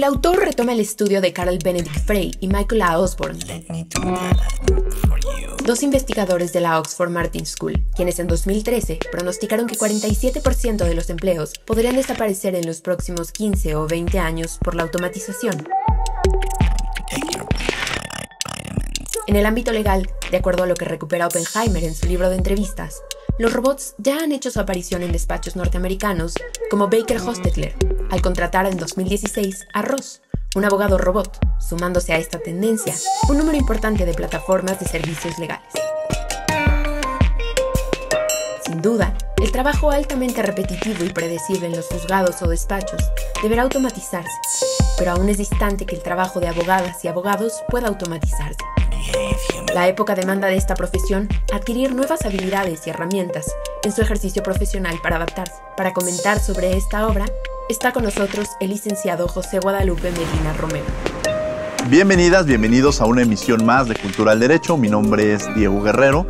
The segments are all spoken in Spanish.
El autor retoma el estudio de Carl Benedict Frey y Michael A. Osborne, dos investigadores de la Oxford Martin School, quienes en 2013 pronosticaron que 47% de los empleos podrían desaparecer en los próximos 15 o 20 años por la automatización. En el ámbito legal, de acuerdo a lo que recupera Oppenheimer en su libro de entrevistas, los robots ya han hecho su aparición en despachos norteamericanos, como Baker Hostetler, al contratar en 2016 a Ross, un abogado robot, sumándose a esta tendencia un número importante de plataformas de servicios legales. Sin duda, el trabajo altamente repetitivo y predecible en los juzgados o despachos deberá automatizarse, pero aún es distante que el trabajo de abogadas y abogados pueda automatizarse. La época demanda de esta profesión adquirir nuevas habilidades y herramientas en su ejercicio profesional para adaptarse. Para comentar sobre esta obra, está con nosotros el licenciado José Guadalupe Medina Romero. Bienvenidas, bienvenidos a una emisión más de Cultura al Derecho. Mi nombre es Diego Guerrero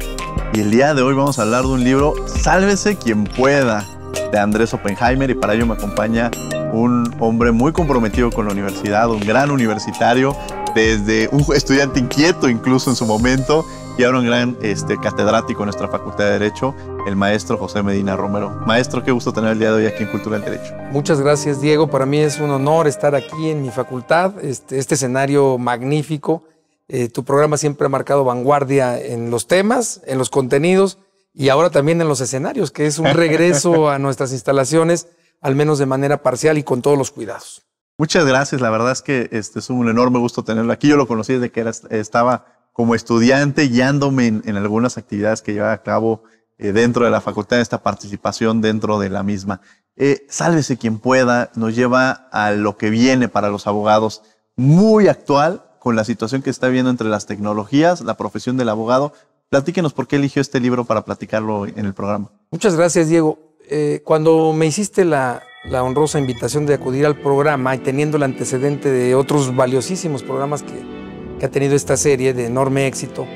y el día de hoy vamos a hablar de un libro, Sálvese quien pueda, de Andrés Oppenheimer y para ello me acompaña un hombre muy comprometido con la universidad, un gran universitario desde un estudiante inquieto incluso en su momento y ahora un gran este, catedrático en nuestra Facultad de Derecho, el maestro José Medina Romero. Maestro, qué gusto tener el día de hoy aquí en Cultura del Derecho. Muchas gracias, Diego. Para mí es un honor estar aquí en mi facultad, este, este escenario magnífico. Eh, tu programa siempre ha marcado vanguardia en los temas, en los contenidos y ahora también en los escenarios, que es un regreso a nuestras instalaciones, al menos de manera parcial y con todos los cuidados. Muchas gracias, la verdad es que este es un enorme gusto tenerlo aquí. Yo lo conocí desde que era, estaba como estudiante guiándome en, algunas actividades que llevaba a cabo eh, dentro de la facultad, esta participación dentro de la misma. Eh, sálvese quien pueda, nos lleva a lo que viene para los abogados, muy actual con la situación que está viendo entre las tecnologías, la profesión del abogado. Platíquenos por qué eligió este libro para platicarlo en el programa. Muchas gracias, Diego. Eh, cuando me hiciste la, la honrosa invitación de acudir al programa y teniendo el antecedente de otros valiosísimos programas que, ha tenido esta serie de enorme éxito,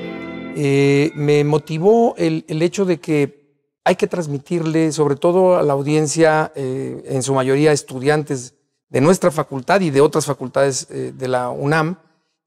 eh, me motivó el, hecho de que hay que transmitirle, sobre todo a la audiencia, eh, en su mayoría estudiantes de nuestra facultad y de otras facultades eh, de la UNAM,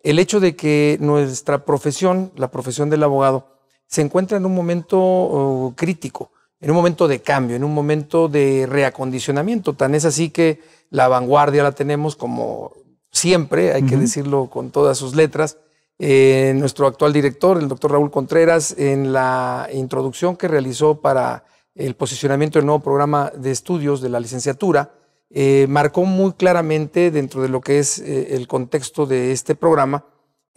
el hecho de que nuestra profesión, la profesión del abogado, se encuentra en un momento oh, crítico en un momento de cambio, en un momento de reacondicionamiento. Tan es así que la vanguardia la tenemos como siempre, hay que decirlo con todas sus letras. Eh, nuestro actual director, el doctor Raúl Contreras, en la introducción que realizó para el posicionamiento del nuevo programa de estudios de la licenciatura, eh, marcó muy claramente dentro de lo que es eh, el contexto de este programa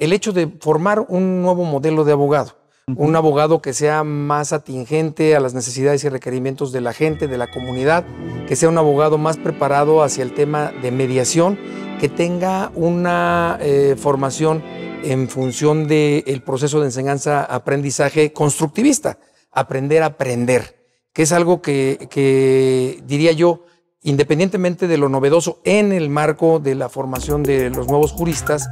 el hecho de formar un nuevo modelo de abogado un abogado que sea más atingente a las necesidades y requerimientos de la gente, de la comunidad, que sea un abogado más preparado hacia el tema de mediación, que tenga una eh, formación en función del proceso de enseñanza-aprendizaje constructivista, aprender a aprender, que es algo que diría yo, independientemente de lo novedoso en el marco de la formación de los nuevos juristas,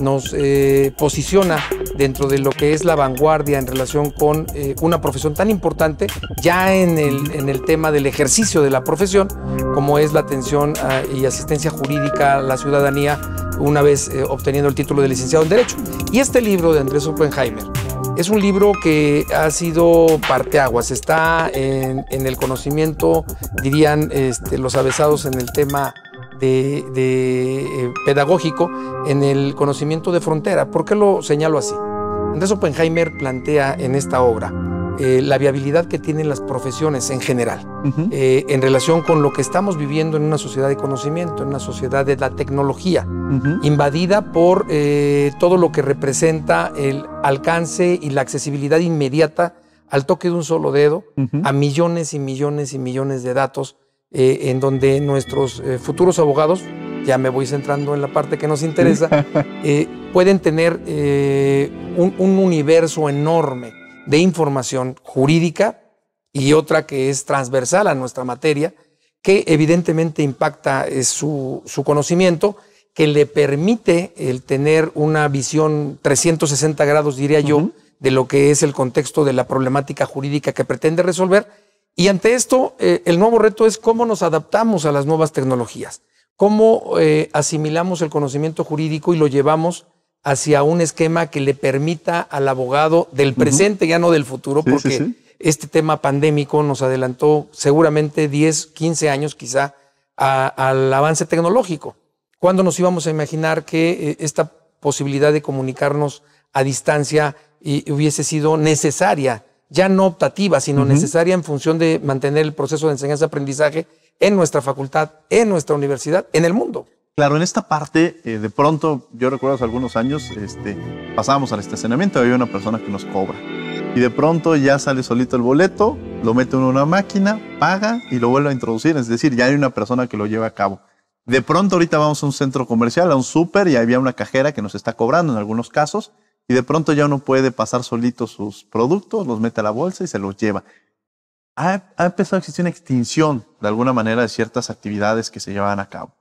nos eh, posiciona dentro de lo que es la vanguardia en relación con eh, una profesión tan importante, ya en el, en el, tema del ejercicio de la profesión, como es la atención ah, y asistencia jurídica a la ciudadanía una vez eh, obteniendo el título de licenciado en Derecho. Y este libro de Andrés Oppenheimer es un libro que ha sido parteaguas, está en, en el conocimiento, dirían este, los avesados en el tema de, eh, pedagógico en el conocimiento de frontera. ¿Por qué lo señalo así? Andrés Oppenheimer plantea en esta obra eh, la viabilidad que tienen las profesiones en general, eh, en relación con lo que estamos viviendo en una sociedad de conocimiento, en una sociedad de la tecnología, invadida por todo lo que representa el alcance y la accesibilidad inmediata al toque de un solo dedo a millones y millones y millones de datos eh, en donde nuestros eh, futuros abogados, ya me voy centrando en la parte que nos interesa, eh, pueden tener un, un, universo enorme de información jurídica y otra que es transversal a nuestra materia, que evidentemente impacta su, su, conocimiento, que le permite el tener una visión 360 grados, diría yo, de lo que es el contexto de la problemática jurídica que pretende resolver y ante esto, eh, el nuevo reto es cómo nos adaptamos a las nuevas tecnologías, cómo eh, asimilamos el conocimiento jurídico y lo llevamos hacia un esquema que le permita al abogado del presente, ya no del futuro, porque este tema pandémico nos adelantó seguramente 10, 15 años quizá al avance tecnológico. ¿Cuándo nos íbamos a imaginar que eh, esta posibilidad de comunicarnos a distancia hubiese sido necesaria, ya no optativa, sino necesaria en función de mantener el proceso de enseñanza-aprendizaje en nuestra facultad, en nuestra universidad, en el mundo? Claro, en esta parte, eh, de pronto, yo recuerdo hace algunos años, este, pasábamos al estacionamiento, había una persona que nos cobra. Y de pronto ya sale solito el boleto, lo mete en una máquina, paga y lo vuelve a introducir. Es decir, ya hay una persona que lo lleva a cabo. De pronto ahorita vamos a un centro comercial, a un súper, y había una cajera que nos está cobrando en algunos casos, y de pronto ya uno puede pasar solito sus productos, los mete a la bolsa y se los lleva. Ha, empezado a existir una extinción, de alguna manera, de ciertas actividades que se llevaban a cabo.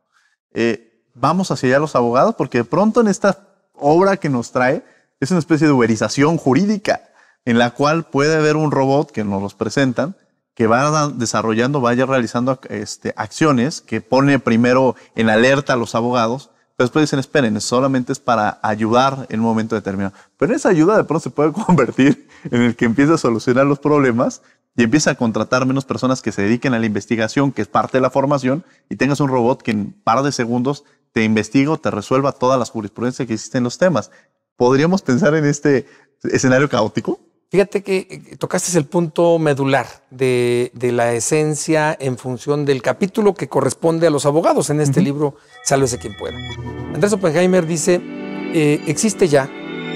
Eh, vamos hacia allá los abogados, porque de pronto en esta obra que nos trae es una especie de uberización jurídica, en la cual puede haber un robot que nos los presentan, que va desarrollando, vaya realizando este, acciones que pone primero en alerta a los abogados, pero después dicen, esperen, solamente es para ayudar en un momento determinado. Pero esa ayuda de pronto se puede convertir en el que empieza a solucionar los problemas y empieza a contratar menos personas que se dediquen a la investigación, que es parte de la formación, y tengas un robot que en un par de segundos te investiga o te resuelva todas las jurisprudencias que existen en los temas. ¿Podríamos pensar en este escenario caótico? Fíjate que eh, tocaste el punto medular de, la esencia en función del capítulo que corresponde a los abogados en este libro, Sálvese quien pueda. Andrés Oppenheimer dice, eh, existe ya,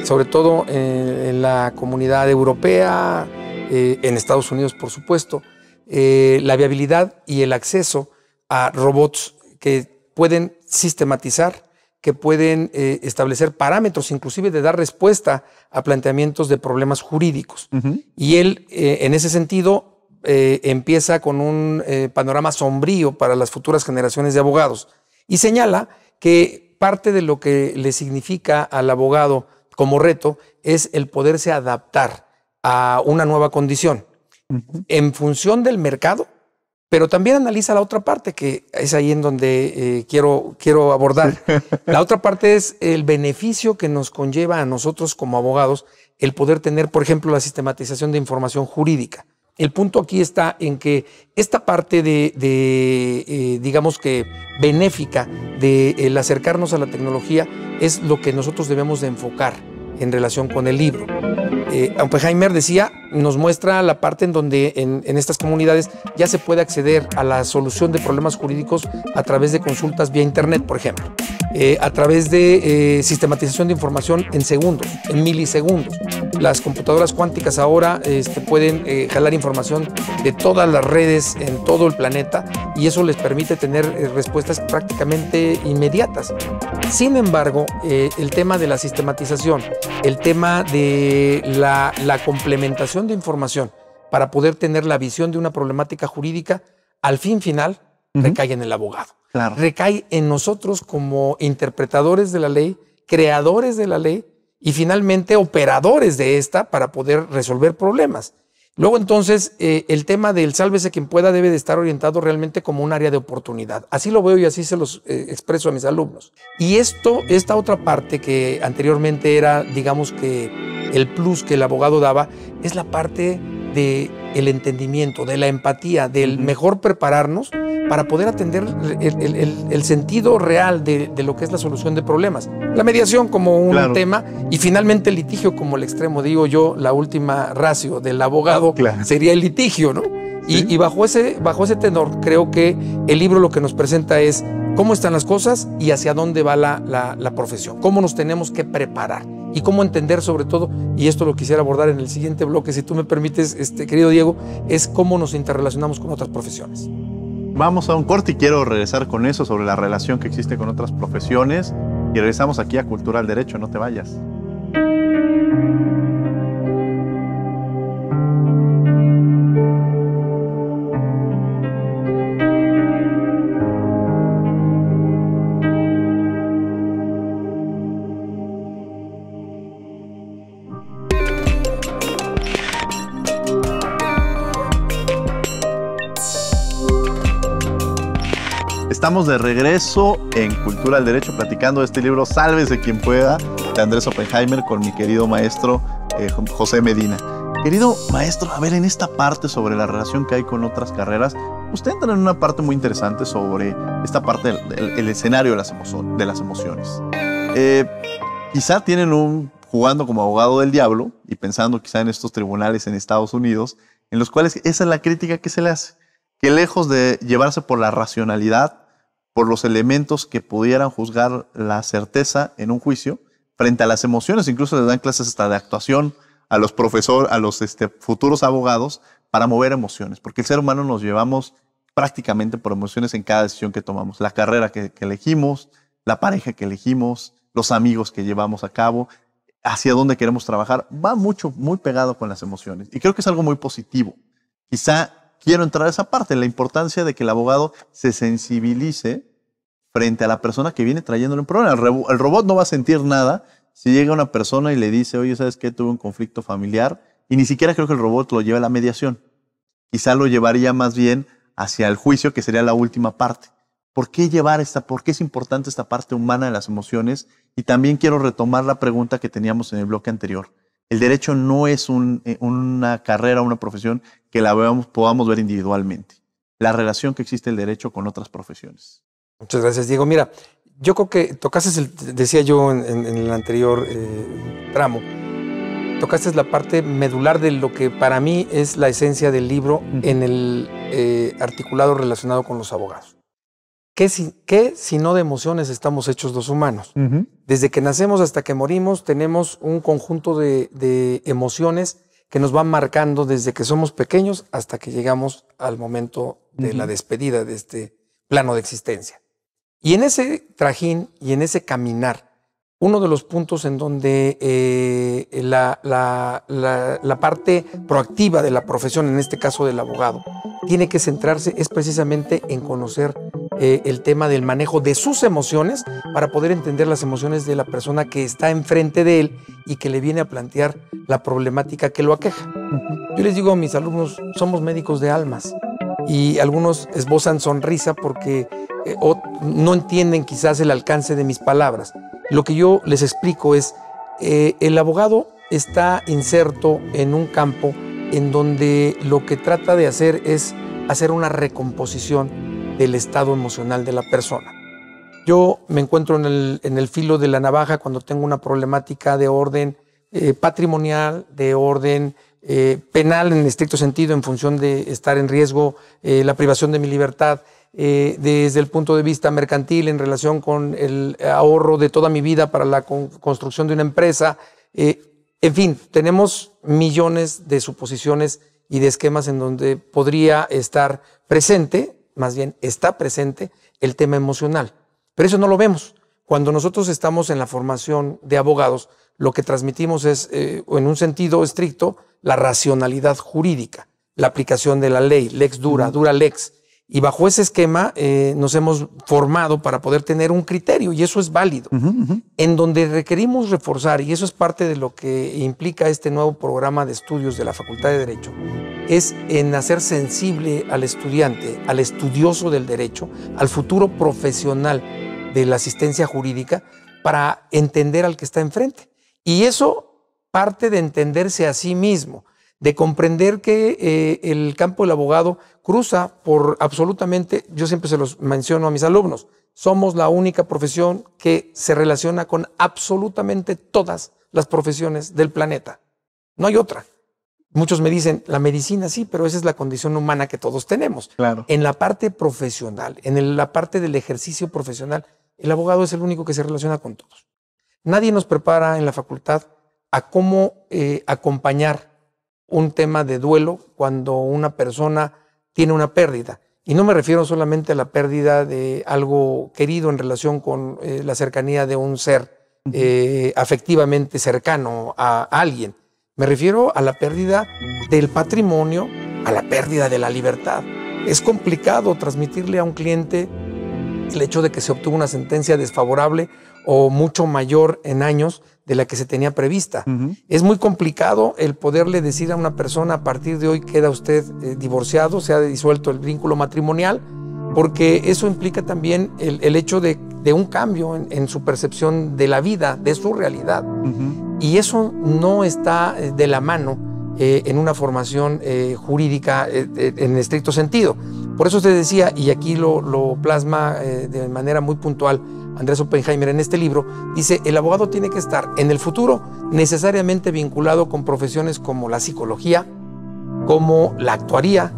sobre todo en, la comunidad europea, eh, en Estados Unidos por supuesto, la viabilidad y el acceso a robots que pueden sistematizar que pueden eh, establecer parámetros, inclusive de dar respuesta a planteamientos de problemas jurídicos. Y él, eh, en ese sentido, eh, empieza con un panorama sombrío para las futuras generaciones de abogados y señala que parte de lo que le significa al abogado como reto es el poderse adaptar a una nueva condición. En función del mercado pero también analiza la otra parte, que es ahí en donde eh, quiero, quiero abordar. La otra parte es el beneficio que nos conlleva a nosotros como abogados el poder tener, por ejemplo, la sistematización de información jurídica. El punto aquí está en que esta parte de, eh, digamos que benéfica de el acercarnos a la tecnología es lo que nosotros debemos de enfocar en relación con el libro. Eh, Oppenheimer decía, nos muestra la parte en donde en, estas comunidades ya se puede acceder a la solución de problemas jurídicos a través de consultas vía Internet, por ejemplo, eh, a través de eh, sistematización de información en segundos, en milisegundos. Las computadoras cuánticas ahora este, pueden eh, jalar información de todas las redes en todo el planeta y eso les permite tener respuestas prácticamente inmediatas. Sin embargo, el tema de la sistematización, el tema de la, la complementación de información para poder tener la visión de una problemática jurídica, al fin final recae en el abogado. Recae en nosotros como interpretadores de la ley, creadores de la ley y finalmente operadores de esta para poder resolver problemas. Luego entonces eh, el tema del sálvese quien pueda debe de estar orientado realmente como un área de oportunidad. Así lo veo y así se los eh, expreso a mis alumnos. Y esto, esta otra parte que anteriormente era, digamos que el plus que el abogado daba es la parte del el entendimiento, de la empatía, del mejor prepararnos para poder atender el, sentido real de, lo que es la solución de problemas. La mediación como un tema y finalmente el litigio como el extremo, digo yo, la última ratio del abogado sería el litigio, ¿no? Y, bajo, ese, bajo ese tenor creo que el libro lo que nos presenta es cómo están las cosas y hacia dónde va la, la profesión, cómo nos tenemos que preparar y cómo entender sobre todo, y esto lo quisiera abordar en el siguiente bloque, si tú me permites, este, querido Diego, es cómo nos interrelacionamos con otras profesiones. Vamos a un corte y quiero regresar con eso sobre la relación que existe con otras profesiones y regresamos aquí a Cultural Derecho, no te vayas. Estamos de regreso en Cultura del Derecho platicando de este libro Sálvese quien pueda de Andrés Oppenheimer con mi querido maestro eh, José Medina. Querido maestro, a ver, en esta parte sobre la relación que hay con otras carreras, usted entra en una parte muy interesante sobre esta parte del, escenario de las, de las emociones. Eh, quizá tienen un, jugando como abogado del diablo y pensando quizá en estos tribunales en Estados Unidos, en los cuales esa es la crítica que se le hace, que lejos de llevarse por la racionalidad, por los elementos que pudieran juzgar la certeza en un juicio, frente a las emociones, incluso les dan clases hasta de actuación a los profesores, a los este, futuros abogados, para mover emociones, porque el ser humano nos llevamos prácticamente por emociones en cada decisión que tomamos, la carrera que elegimos, la pareja que elegimos, los amigos que llevamos a cabo, hacia dónde queremos trabajar, va mucho, muy pegado con las emociones. Y creo que es algo muy positivo. Quizá quiero entrar a esa parte, la importancia de que el abogado se sensibilice frente a la persona que viene trayéndole un problema. El, robot no va a sentir nada si llega una persona y le dice, oye, ¿sabes qué? Tuve un conflicto familiar. Y ni siquiera creo que el robot lo lleve a la mediación. Quizá lo llevaría más bien hacia el juicio, que sería la última parte. ¿Por qué llevar esta, por qué es importante esta parte humana de las emociones? Y también quiero retomar la pregunta que teníamos en el bloque anterior. El derecho no es eh, una carrera, una profesión que la podamos ver individualmente. La relación que existe el derecho con otras profesiones. Muchas gracias, Diego. Mira, yo creo que tocaste, el, decía yo en, el anterior eh, tramo, tocaste la parte medular de lo que para mí es la esencia del libro en el eh, articulado relacionado con los abogados. ¿Qué si, no de emociones estamos hechos los humanos? Desde que nacemos hasta que morimos tenemos un conjunto de, emociones que nos van marcando desde que somos pequeños hasta que llegamos al momento de la despedida de este plano de existencia. Y en ese trajín y en ese caminar uno de los puntos en donde eh, la, parte proactiva de la profesión, en este caso del abogado, tiene que centrarse es precisamente en conocer eh, el tema del manejo de sus emociones para poder entender las emociones de la persona que está enfrente de él y que le viene a plantear la problemática que lo aqueja. Yo les digo a mis alumnos, somos médicos de almas y algunos esbozan sonrisa porque eh, no entienden quizás el alcance de mis palabras. Lo que yo les explico es, eh, el abogado está inserto en un campo en donde lo que trata de hacer es hacer una recomposición del estado emocional de la persona. Yo me encuentro en el, filo de la navaja cuando tengo una problemática de orden eh, patrimonial, de orden eh, penal en estricto sentido, en función de estar en riesgo la privación de mi libertad eh, desde el punto de vista mercantil en relación con el ahorro de toda mi vida para la construcción de una empresa. Eh, en fin, tenemos millones de suposiciones y de esquemas en donde podría estar presente, más bien está presente, el tema emocional. Pero eso no lo vemos. Cuando nosotros estamos en la formación de abogados, lo que transmitimos es, eh, en un sentido estricto, la racionalidad jurídica, la aplicación de la ley, lex dura, dura lex y bajo ese esquema eh, nos hemos formado para poder tener un criterio y eso es válido. En donde requerimos reforzar, y eso es parte de lo que implica este nuevo programa de estudios de la Facultad de Derecho, es en hacer sensible al estudiante, al estudioso del derecho, al futuro profesional de la asistencia jurídica para entender al que está enfrente. Y eso parte de entenderse a sí mismo de comprender que eh, el campo del abogado cruza por absolutamente, yo siempre se los menciono a mis alumnos, somos la única profesión que se relaciona con absolutamente todas las profesiones del planeta. No hay otra. Muchos me dicen, la medicina sí, pero esa es la condición humana que todos tenemos. Claro. En la parte profesional, en la parte del ejercicio profesional, el abogado es el único que se relaciona con todos. Nadie nos prepara en la facultad a cómo eh, acompañar un tema de duelo cuando una persona tiene una pérdida. Y no me refiero solamente a la pérdida de algo querido en relación con eh, la cercanía de un ser eh, afectivamente cercano a, alguien. Me refiero a la pérdida del patrimonio, a la pérdida de la libertad. Es complicado transmitirle a un cliente el hecho de que se obtuvo una sentencia desfavorable o mucho mayor en años de la que se tenía prevista. Es muy complicado el poderle decir a una persona a partir de hoy queda usted eh, divorciado, se ha disuelto el vínculo matrimonial porque eso implica también el, hecho de, un cambio en, su percepción de la vida, de su realidad. Y eso no está eh, de la mano eh, en una formación eh, jurídica en estricto sentido. Por eso usted decía, y aquí lo, lo plasma de manera muy puntual Andrés Oppenheimer en este libro, dice, el abogado tiene que estar en el futuro necesariamente vinculado con profesiones como la psicología, como la actuaría,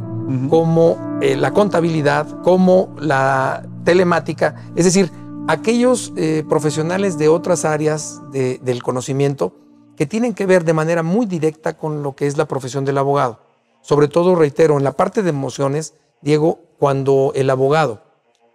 como la contabilidad, como la telemática, es decir, aquellos eh, profesionales de otras áreas del conocimiento que tienen que ver de manera muy directa con lo que es la profesión del abogado. Sobre todo, reitero, en la parte de emociones, Diego, cuando el abogado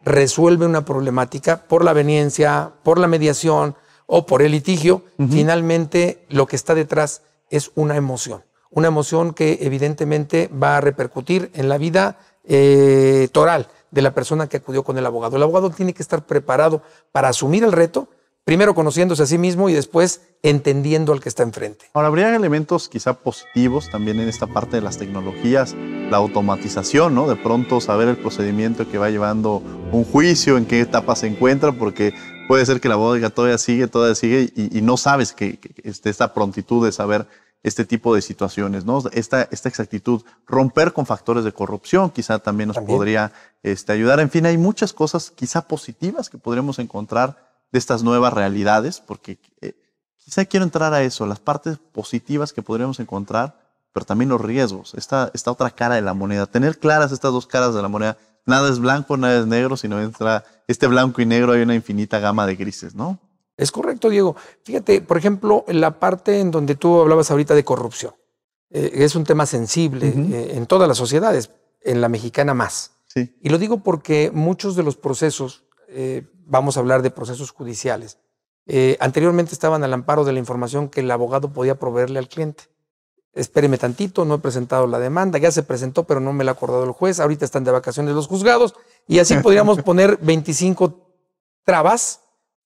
resuelve una problemática por la veniencia, por la mediación o por el litigio, finalmente lo que está detrás es una emoción. Una emoción que evidentemente va a repercutir en la vida eh, toral de la persona que acudió con el abogado. El abogado tiene que estar preparado para asumir el reto, primero conociéndose a sí mismo y después entendiendo al que está enfrente. Ahora, ¿habría elementos quizá positivos también en esta parte de las tecnologías? La automatización, ¿no? De pronto saber el procedimiento que va llevando un juicio, en qué etapa se encuentra, porque puede ser que la abogado todavía sigue, todavía sigue y, no sabes que, que, esta prontitud de saber este tipo de situaciones, ¿no? Esta, esta exactitud, romper con factores de corrupción quizá también nos podría este, ayudar. En fin, hay muchas cosas quizá positivas que podríamos encontrar de estas nuevas realidades, porque eh, quizá quiero entrar a eso, las partes positivas que podríamos encontrar, pero también los riesgos, esta, esta otra cara de la moneda, tener claras estas dos caras de la moneda. Nada es blanco, nada es negro, sino entra este blanco y negro hay una infinita gama de grises, ¿no? Es correcto, Diego. Fíjate, por ejemplo, la parte en donde tú hablabas ahorita de corrupción. Eh, es un tema sensible eh, en todas las sociedades, en la mexicana más. Sí. Y lo digo porque muchos de los procesos, eh, vamos a hablar de procesos judiciales, anteriormente estaban al amparo de la información que el abogado podía proveerle al cliente. Espéreme tantito, no he presentado la demanda, ya se presentó, pero no me la ha acordado el juez, ahorita están de vacaciones los juzgados, y así podríamos poner 25 trabas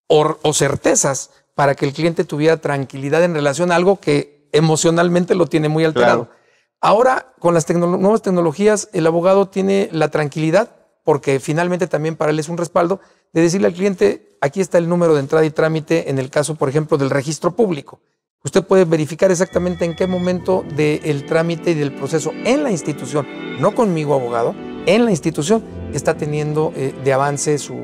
o, certezas para que el cliente tuviera tranquilidad en relación a algo que emocionalmente lo tiene muy alterado. Ahora, con las nuevas tecnologías, el abogado tiene la tranquilidad, porque finalmente también para él es un respaldo, de decirle al cliente, aquí está el número de entrada y trámite en el caso, por ejemplo, del registro público. Usted puede verificar exactamente en qué momento del trámite y del proceso en la institución, no conmigo abogado, en la institución, está teniendo eh, de avance su,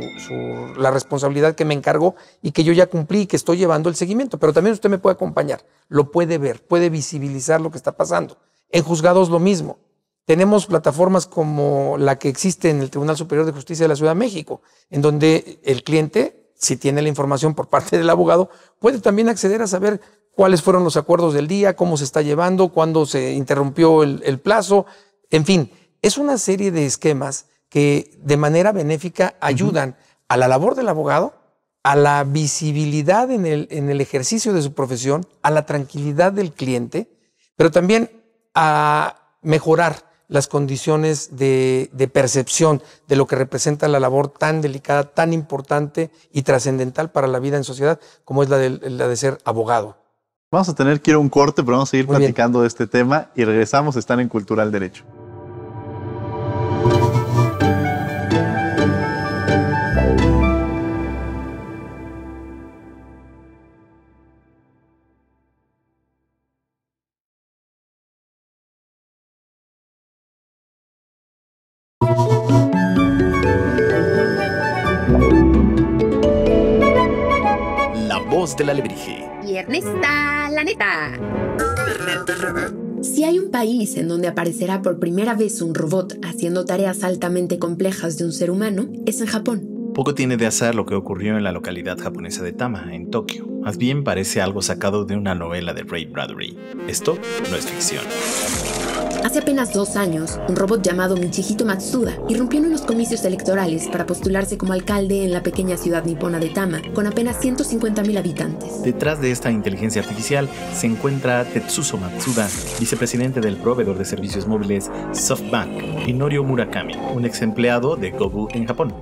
la responsabilidad que me encargó y que yo ya cumplí y que estoy llevando el seguimiento. Pero también usted me puede acompañar, lo puede ver, puede visibilizar lo que está pasando. En juzgados lo mismo. Tenemos plataformas como la que existe en el Tribunal Superior de Justicia de la Ciudad de México, en donde el cliente, si tiene la información por parte del abogado, puede también acceder a saber cuáles fueron los acuerdos del día, cómo se está llevando, cuándo se interrumpió el, el plazo, en fin, es una serie de esquemas que de manera benéfica ayudan a la labor del abogado, a la visibilidad en el, en el ejercicio de su profesión, a la tranquilidad del cliente, pero también a mejorar las condiciones de, percepción de lo que representa la labor tan delicada, tan importante y trascendental para la vida en sociedad como es la de, la de ser abogado. Vamos a tener que ir a un corte, pero vamos a seguir platicando de este tema y regresamos, están en Cultural Derecho. De la Lebrige. Y Ernesta, la neta. Si hay un país en donde aparecerá por primera vez un robot haciendo tareas altamente complejas de un ser humano, es en Japón. Poco tiene de hacer lo que ocurrió en la localidad japonesa de Tama, en Tokio. Más bien parece algo sacado de una novela de Ray Bradbury. Esto no es ficción. Hace apenas dos años, un robot llamado Michihito Matsuda irrumpió en unos comicios electorales para postularse como alcalde en la pequeña ciudad nipona de Tama, con apenas 150.000 habitantes. Detrás de esta inteligencia artificial se encuentra Tetsuzo Matsuda, vicepresidente del proveedor de servicios móviles SoftBank, y Norio Murakami, un ex empleado de Gobu en Japón.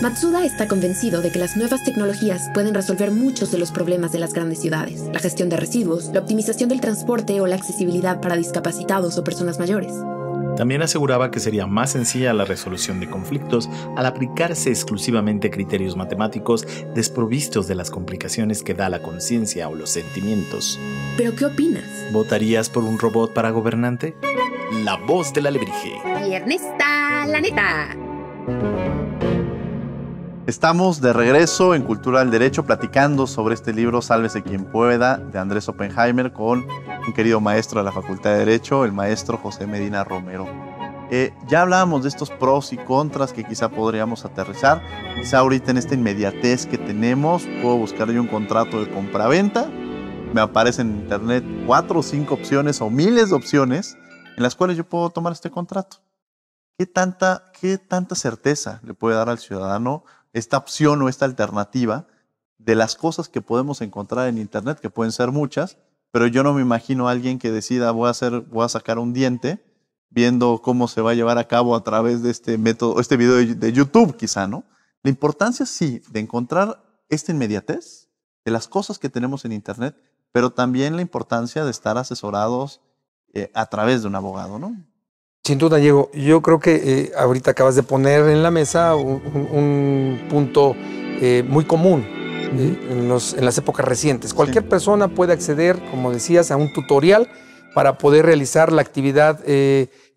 Matsuda está convencido de que las nuevas tecnologías pueden resolver muchos de los problemas de las grandes ciudades, la gestión de residuos, la optimización del transporte o la accesibilidad para discapacitados o personas mayores. También aseguraba que sería más sencilla la resolución de conflictos al aplicarse exclusivamente criterios matemáticos desprovistos de las complicaciones que da la conciencia o los sentimientos. ¿Pero qué opinas? ¿Votarías por un robot para gobernante? La voz del alebrije. Viernes está la neta. Estamos de regreso en Cultura del Derecho platicando sobre este libro Sálvese quien pueda de Andrés Oppenheimer con un querido maestro de la Facultad de Derecho, el maestro José Medina Romero. Eh, ya hablábamos de estos pros y contras que quizá podríamos aterrizar. Quizá ahorita en esta inmediatez que tenemos puedo buscar yo un contrato de compraventa. Me aparecen en internet cuatro o cinco opciones o miles de opciones en las cuales yo puedo tomar este contrato. ¿Qué tanta, qué tanta certeza le puede dar al ciudadano esta opción o esta alternativa de las cosas que podemos encontrar en Internet, que pueden ser muchas, pero yo no me imagino a alguien que decida voy a, hacer, voy a sacar un diente viendo cómo se va a llevar a cabo a través de este método, este video de, YouTube quizá, ¿no? La importancia sí de encontrar esta inmediatez de las cosas que tenemos en Internet, pero también la importancia de estar asesorados eh, a través de un abogado, ¿no? Sin duda, Diego. Yo creo que eh, ahorita acabas de poner en la mesa un, punto eh, muy común eh, en, las épocas recientes. Cualquier persona puede acceder, como decías, a un tutorial para poder realizar la actividad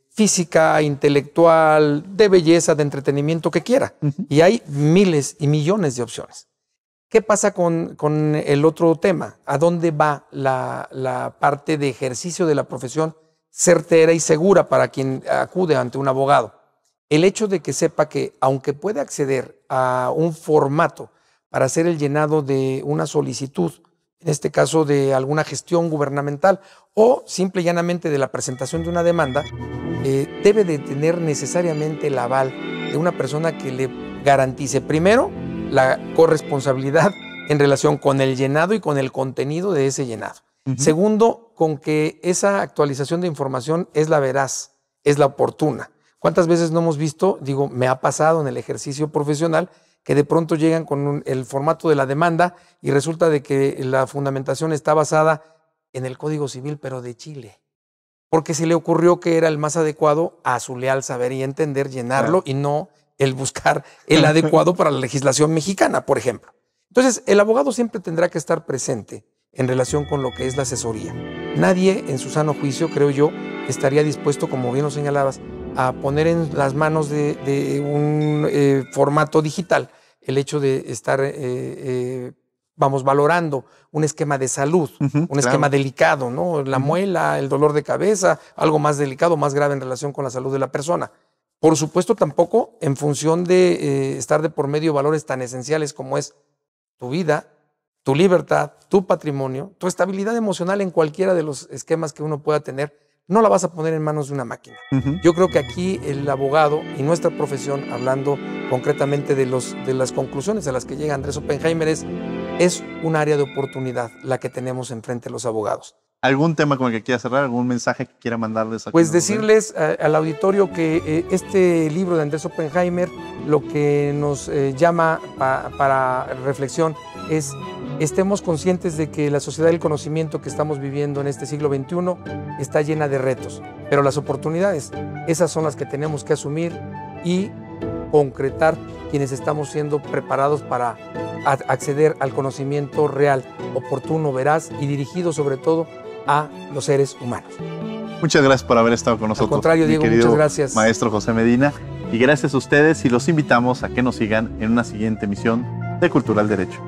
física, intelectual, de belleza, de entretenimiento que quiera. Y hay miles y millones de opciones. ¿Qué pasa con, el otro tema? ¿A dónde va la parte de ejercicio de la profesión? Certera y segura para quien acude ante un abogado. El hecho de que sepa que, aunque puede acceder a un formato para hacer el llenado de una solicitud, en este caso de alguna gestión gubernamental o simple y llanamente de la presentación de una demanda, eh, debe de tener necesariamente el aval de una persona que le garantice primero la corresponsabilidad en relación con el llenado y con el contenido de ese llenado. Segundo, con que esa actualización de información es la veraz, es la oportuna. ¿Cuántas veces no hemos visto, digo, me ha pasado en el ejercicio profesional, que de pronto llegan con el formato de la demanda y resulta de que la fundamentación está basada en el Código Civil, pero de Chile? Porque se le ocurrió que era el más adecuado a su leal saber y entender llenarlo y no el buscar el adecuado para la legislación mexicana, por ejemplo. Entonces, el abogado siempre tendrá que estar presente en relación con lo que es la asesoría. Nadie en su sano juicio, creo yo, estaría dispuesto, como bien lo señalabas, a poner en las manos de, un eh, formato digital el hecho de estar, eh, eh, vamos, valorando un esquema de salud, un esquema delicado, ¿no? La muela, el dolor de cabeza, algo más delicado, más grave en relación con la salud de la persona. Por supuesto, tampoco en función de estar de por medio valores tan esenciales como es tu vida, tu libertad, tu patrimonio, tu estabilidad emocional en cualquiera de los esquemas que uno pueda tener, no la vas a poner en manos de una máquina. Yo creo que aquí el abogado y nuestra profesión, hablando concretamente de, los, de las conclusiones a las que llega Andrés Oppenheimer, es, es un área de oportunidad la que tenemos enfrente los abogados. ¿Algún tema con el que quiera cerrar? ¿Algún mensaje que quiera mandarles? A pues decirles al auditorio que eh, este libro de Andrés Oppenheimer lo que nos eh, llama para reflexión es estemos conscientes de que la sociedad del conocimiento que estamos viviendo en este siglo XXI está llena de retos, pero las oportunidades, esas son las que tenemos que asumir y concretar quienes estamos siendo preparados para acceder al conocimiento real, oportuno, veraz y dirigido sobre todo a los seres humanos. Muchas gracias por haber estado con nosotros. Al contrario, Diego, muchas gracias. Maestro José Medina. Y gracias a ustedes y los invitamos a que nos sigan en una siguiente emisión de Cultural Derecho.